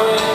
glory.